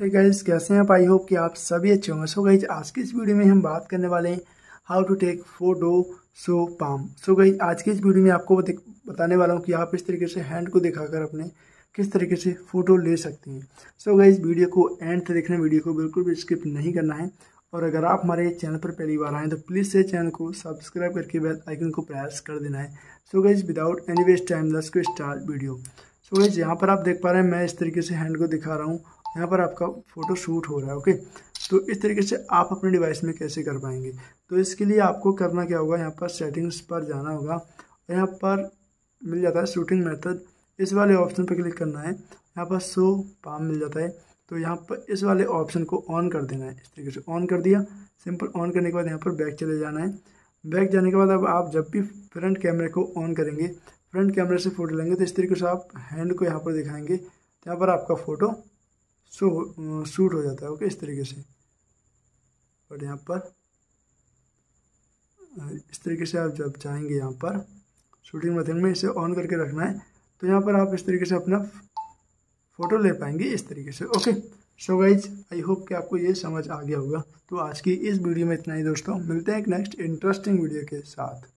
है गाइज़ कैसे हैं आप? आई होप कि आप सभी अच्छे होंगे। सो गाइज़ आज की इस वीडियो में हम बात करने वाले हैं how to take photo so palm so guys आज की इस वीडियो में आपको बताने वाला हूँ कि आप इस तरीके से हैंड को दिखाकर अपने किस तरीके से फ़ोटो ले सकते हैं। सो गाइज़ वीडियो को एंड तक देखना वीडियो को बिल्कुल भी स्किप नहीं करना है। और अगर आप हमारे चैनल पर पहली बार आएँ तो प्लीज़ से चैनल को सब्सक्राइब करके बेल आइकन को प्रेस कर देना है। So guys without any waste time let's को स्टार्ट वीडियो सो गाइज़ यहाँ पर आप देख पा रहे हैं, मैं इस तरीके से हैंड को दिखा रहा हूँ। यहाँ पर आपका फ़ोटो शूट हो रहा है ओके तो इस तरीके से आप अपने डिवाइस में कैसे कर पाएँगे? तो इसके लिए आपको करना क्या होगा, यहाँ पर सेटिंग्स पर जाना होगा, यहाँ पर मिल जाता है शूटिंग मेथड इस वाले ऑप्शन पर क्लिक करना है, यहाँ पर सो पाम मिल जाता है तो यहाँ पर इस वाले ऑप्शन को ऑन कर देना है। इस तरीके से ऑन कर दिया सिंपल ऑन करने के बाद यहाँ पर बैक चले जाना है। बैक जाने के बाद अब आप जब भी फ्रंट कैमरे को ऑन करेंगे फ्रंट कैमरे से फ़ोटो लेंगे तो इस तरीके से आप हैंड को यहाँ पर दिखाएँगे, यहाँ पर आपका फ़ोटो शो शूट हो जाता है ओके इस तरीके से। बट यहाँ पर इस तरीके से आप जब चाहेंगे यहाँ पर शूटिंग मेथड में इसे ऑन करके रखना है तो यहाँ पर आप इस तरीके से अपना फ़ोटो ले पाएँगे इस तरीके से okay so guys I hope कि आपको ये समझ आ गया होगा। तो आज की इस वीडियो में इतना ही दोस्तों, मिलते हैं एक नेक्स्ट इंटरेस्टिंग वीडियो के साथ।